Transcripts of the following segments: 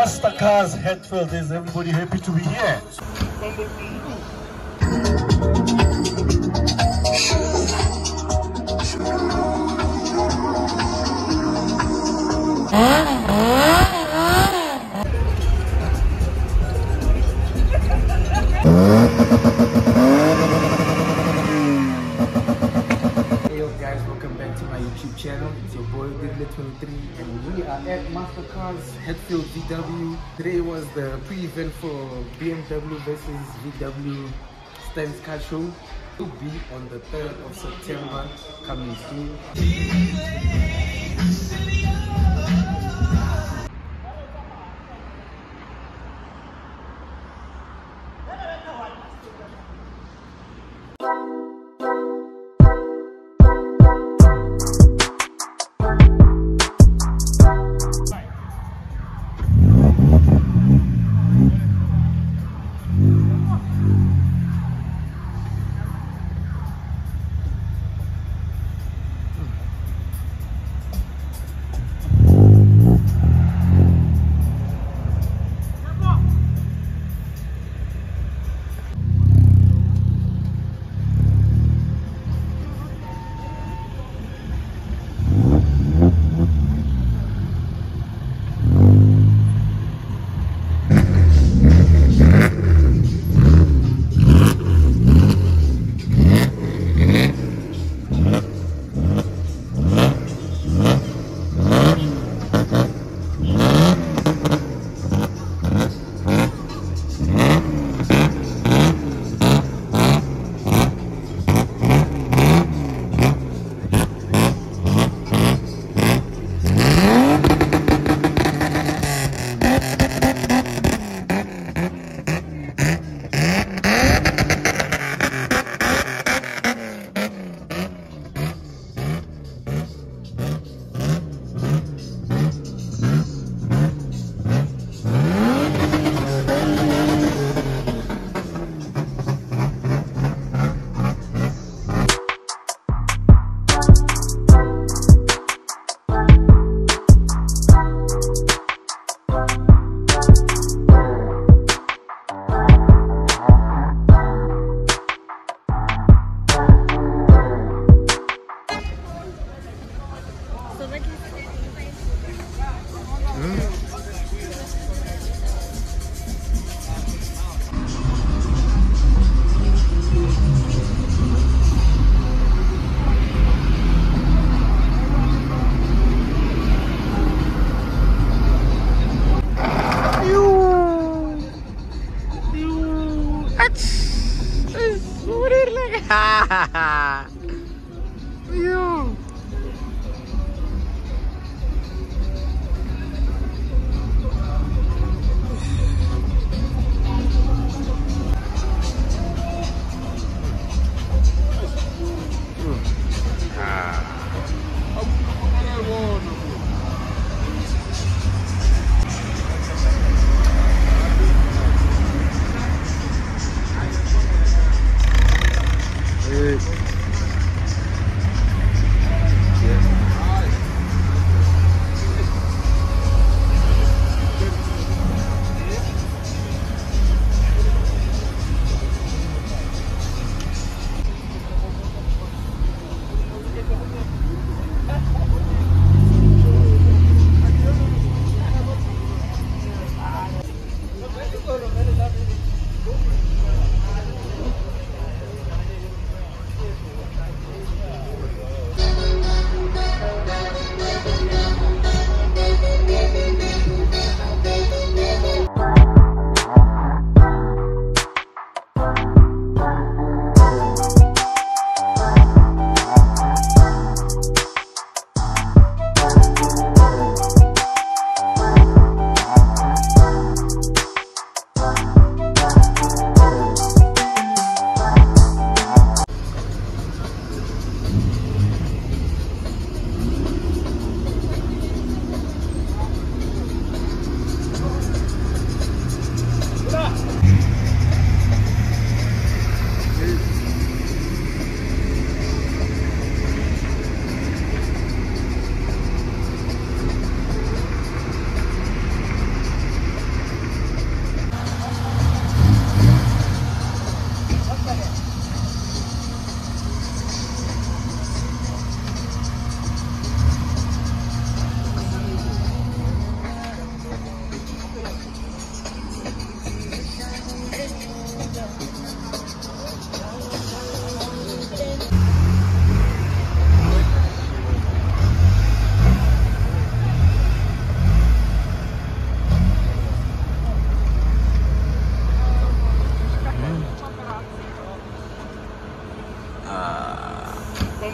Master Cars Hatfield. Is everybody happy to be here? Hey yo guys, welcome back to my YouTube channel. It's your boy Odirile23 and we are at Master Cars Hatfield VW. Today was the pre-event for BMW versus VW Stance Car Show. Will be on the 3rd of September coming soon.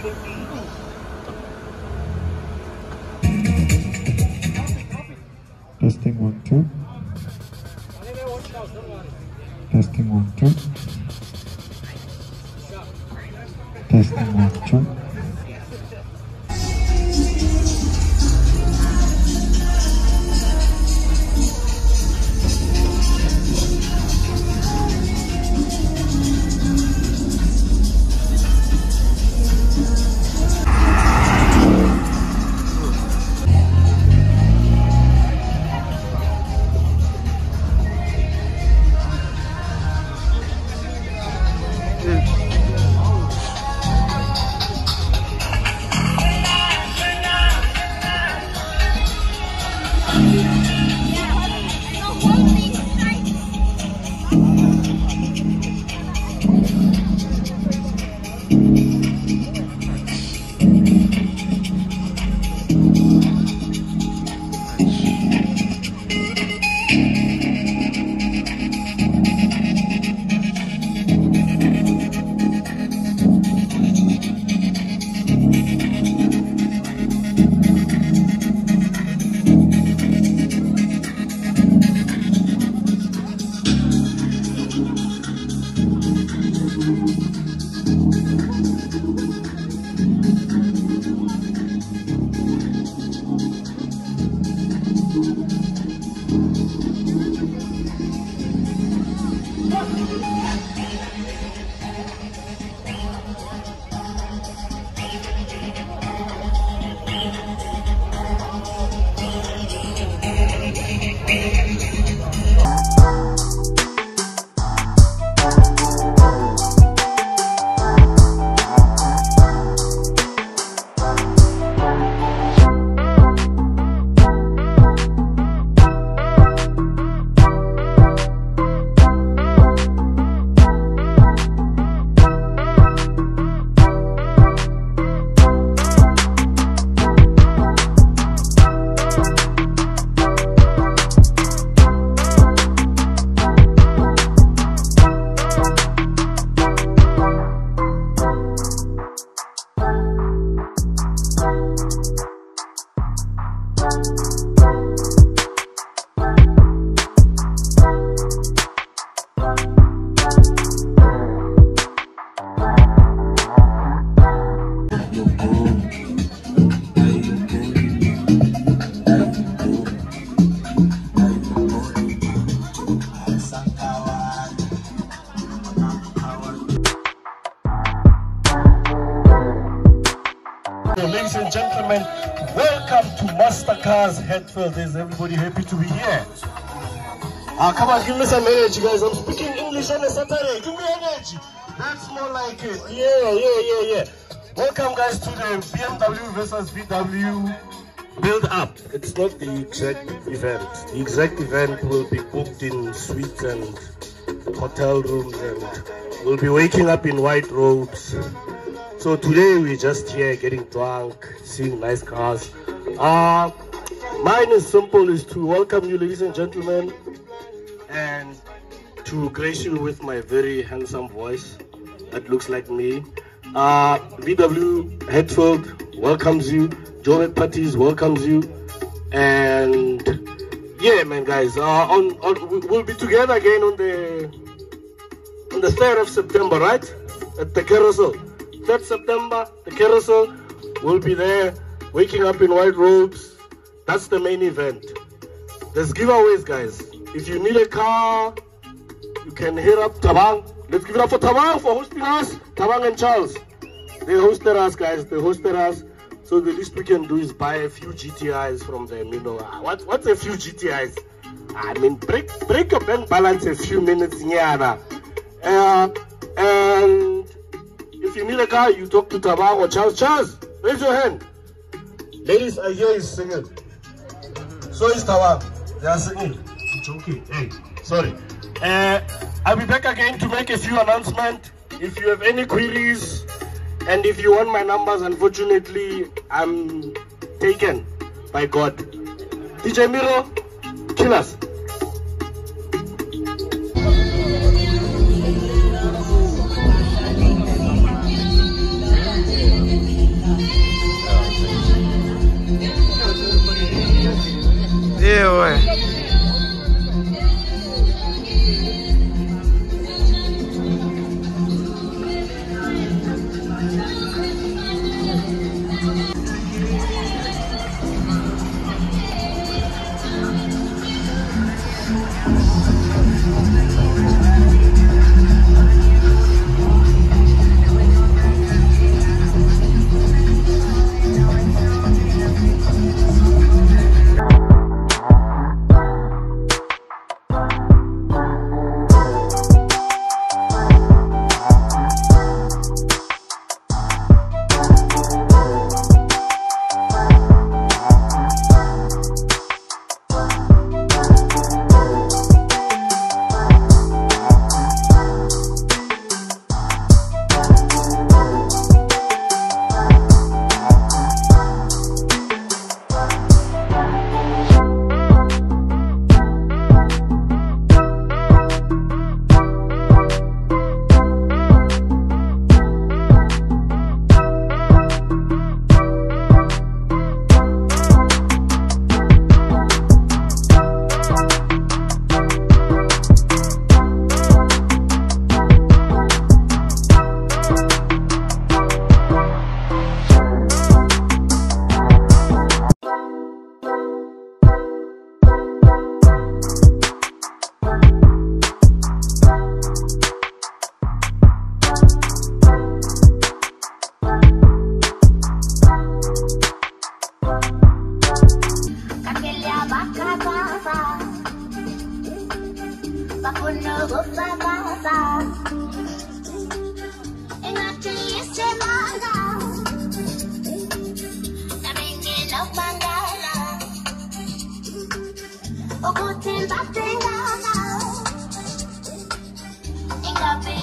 Testing Hatfield. Is everybody happy to be here? Ah, come on, give me some energy, guys. I'm speaking English on a Saturday. Give me energy. That's more like it. Yeah, yeah, yeah, yeah. Welcome, guys, to the BMW versus VW build up. It's not the exact event. The exact event will be booked in suites and hotel rooms, and we'll be waking up in white robes. So today we're just here getting drunk, seeing nice cars. Uh, mine is simple, is to welcome you ladies and gentlemen and to grace you with my very handsome voice that looks like me. Uh, VW Hatfield welcomes you, Joe Parties welcomes you, and yeah man guys, uh, on, on, we'll be together again on the on the 3rd of September, right? At the carousel. 3rd September, the carousel will be there, waking up in white robes. That's the main event. There's giveaways, guys. If you need a car, you can hit up Tabang. Let's give it up for Tabang for hosting us. Tabang and Charles. They hosted us, guys. They hosted us. So the least we can do is buy a few GTIs from them. You know, what, what's a few GTIs? I mean, break break your bank balance a few minutes, yeah. Uh, and if you need a car, you talk to Tabang or Charles. Charles, raise your hand. Ladies, I hear you singing. So Tabang. They are singing. I'm. Hey, sorry. Uh, I'll be back again to make a few announcements. If you have any queries, and if you want my numbers, unfortunately, I'm taken by God. DJ Miro, kill us. Namingi nokubangala Ukuthi mbatengana Ingabe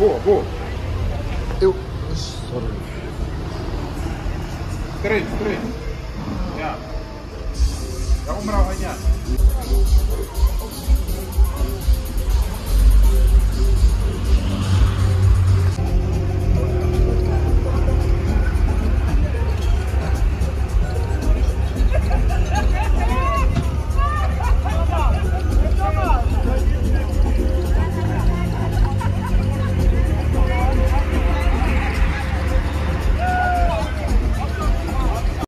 Boa, boa.